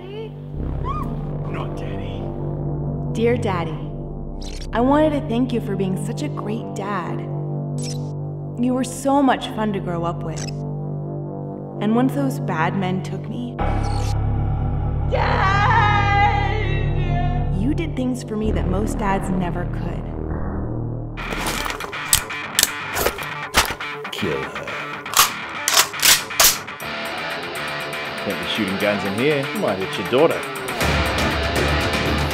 Daddy? Not Daddy. Dear Daddy, I wanted to thank you for being such a great dad. You were so much fun to grow up with. And once those bad men took me, Dad! You did things for me that most dads never could. Kill her. Can't be shooting guns in here. You might hit your daughter.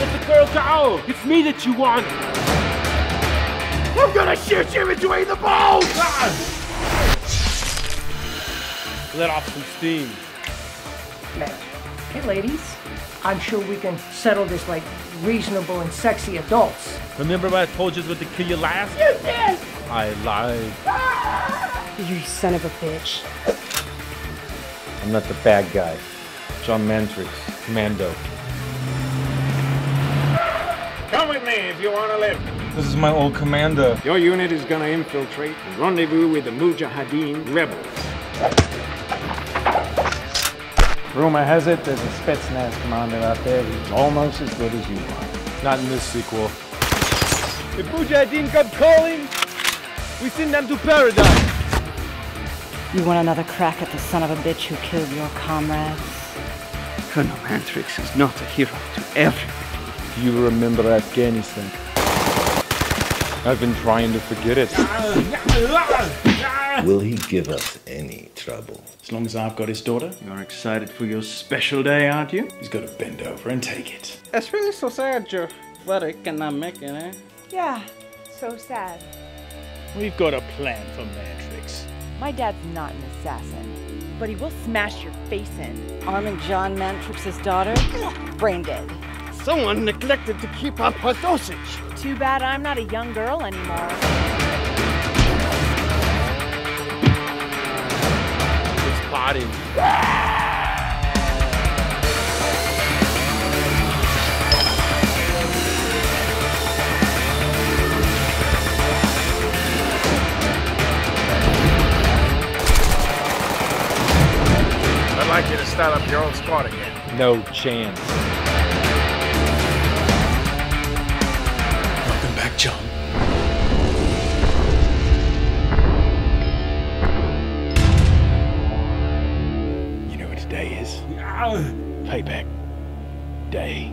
Let the girl go! It's me that you want! I'm gonna shoot you between the balls! Let off some steam. Hey, ladies. I'm sure we can settle this like reasonable and sexy adults. Remember what I told you was to kill you last? You did! I lied. You son of a bitch. I'm not the bad guy. John Mantrix, Commando. Come with me if you want to live. This is my old commander. Your unit is gonna infiltrate and rendezvous with the Mujahideen rebels. Rumor has it there's a Spetsnaz commander out there who's almost as good as you are. Not in this sequel. If Mujahideen come calling, we send them to paradise. You want another crack at the son of a bitch who killed your comrades? Colonel Mantrix is not a hero to everyone. You remember Afghanistan? I've been trying to forget it. Will he give us any trouble? As long as I've got his daughter, You're excited for your special day, aren't you? he's got to bend over and take it. It's really so sad you're Frederick cannot make it, eh? Yeah, so sad. We've got a plan for Mantrix. My dad's not an assassin, but he will smash your face in. Arming John Mantrix's daughter? Brain dead. Someone neglected to keep up her dosage. Too bad I'm not a young girl anymore. It's party. Like you to start up your own squad again. No chance. Welcome back, John. You know what today is? Payback day.